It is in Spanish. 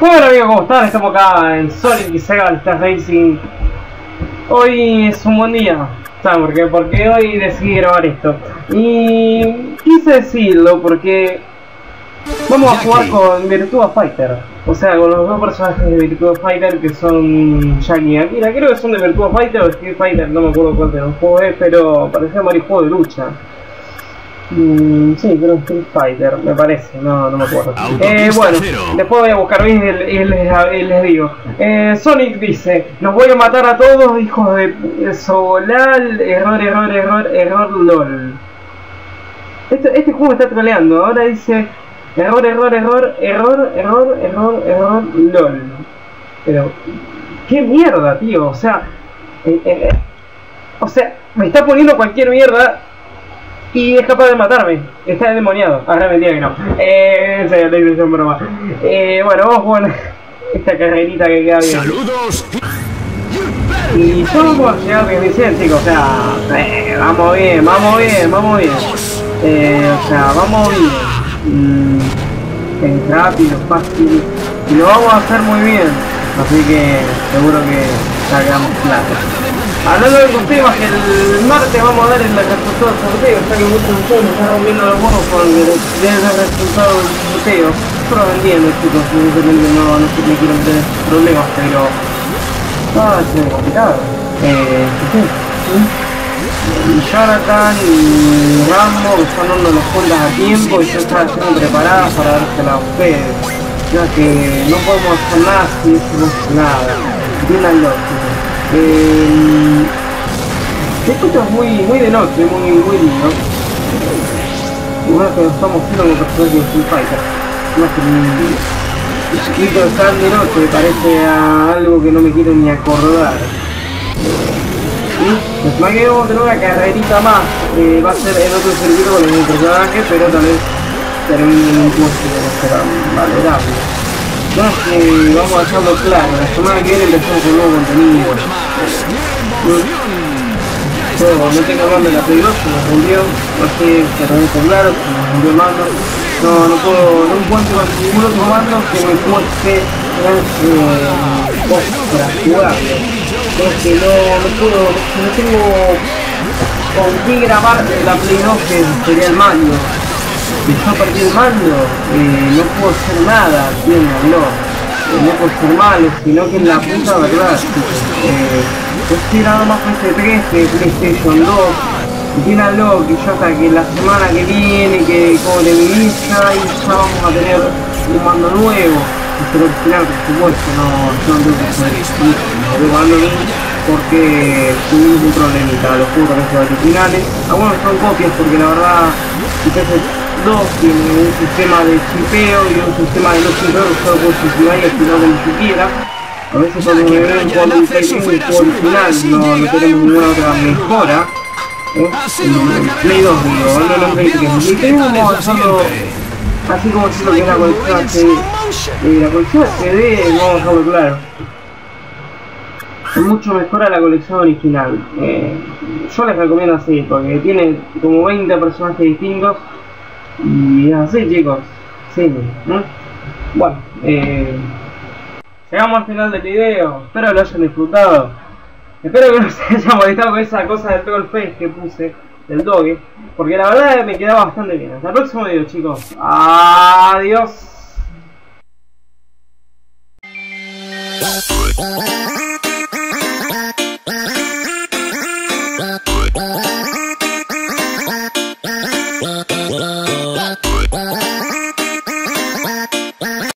Bueno amigos, ¿cómo están? Estamos acá en Sonic y Sega Star Racing. Hoy es un buen día. ¿Saben por qué? Porque hoy decidí grabar esto. Y quise decirlo porque Vamos a jugar con Virtua Fighter. O sea, con los dos personajes de Virtua Fighter que son Jackie y Akira. Creo que son de Virtua Fighter o Street Fighter, no me acuerdo cuál de los juegos es Pero parecía varios juegos de lucha Mm, sí, pero Street Fighter, me parece, no, no me acuerdo. Eh, bueno, después voy a buscar bien y les, digo. Eh, Sonic dice, los voy a matar a todos, hijos de Solal, error, error, error, error, lol. Este, este juego está troleando, ahora dice, error, error, error, error, error, error, error, lol. Pero, qué mierda, tío, o sea, eh, eh, o sea, me está poniendo cualquier mierda y es capaz de matarme. Está endemoniado. Ahora mentira que no. Eh, esa es la intención broma. Eh, bueno, vamos con esta carrerita que queda bien. ¡Saludos! Y vamos a llegar a 100, chicos. O sea, eh, vamos bien, vamos bien, vamos bien. Eh, o sea, vamos bien. Mm, rápido, fácil. Y lo vamos a hacer muy bien. Así que seguro que salgamos claros. Hablando de sorteo, que el martes vamos a dar el resultado del sorteo, está que muchos de ustedes están rompiendo los huevos con el, resultado del sorteo. Pero entiendo chicos, evidentemente no, no sé, me quiero meter en problemas, pero... Ah, es complicado. Eh, sí, sí. Jonathan y Rambo están dando los cuentas a tiempo y yo estaba haciendo preparada para dársela a ustedes. Ya que no podemos hacer nada si no nada. Entiéndanlo, chicos. Eh, escucha muy, muy de noche, muy, muy lindo. Igual que estamos haciendo con personajes de Street Fighter. Más que un chiquito de noche, parece a algo que no me quiero ni acordar. Y pues más que vamos a tener una carrerita más, eh, va a ser en otro servidor con el personaje, pero tal vez termine en un que será valorable. Que vamos a dejarlo claro, la semana que viene empezamos con nuevo contenido. Luego, no tengo mando en la Play 2, se nos vendió, no sé si está claro, se nos vendió el mando. No, no puedo, no encuentro ningún otro mando que me cueste eh, para jugarlo. Es que no, no puedo, no tengo con qué grabar la Play 2 que sería el mando yo perdí el mando, no puedo hacer nada, entiéndanlo. Eh, no puedo ser malo, sino que en la puta verdad, eh, yo estoy más PS3 que PlayStation 2. Entiéndanlo, que yo hasta que la semana que viene, que cobre mi visa y ya vamos a tener un mando nuevo. Pero al final, por supuesto, no, no tengo que hacer eso, porque tuvimos un problemita, los juegos con originales. Algunos son copias porque la verdad, si dos tiene un sistema de chipeo y un sistema de no chipeo que solo puede funcionar y al final ni siquiera. A veces cuando me ven un juego un juego original no, no tenemos ninguna otra mejora. ¿eh? En Play 2 digo, no lo critiquen. Y tenemos hacerlo así como si lo que es la colección CD. Eh, la colección CD, vamos a dejarlo claro. Es mucho mejor a la colección original. Eh, yo les recomiendo así, porque tiene como 20 personajes distintos y así chicos, sí, Bueno, eh, llegamos al final del video, espero lo hayan disfrutado. Espero que no se haya molestado con esa cosa del Troll Face que puse, del Doge, porque la verdad me quedaba bastante bien. Hasta el próximo video chicos, adiós.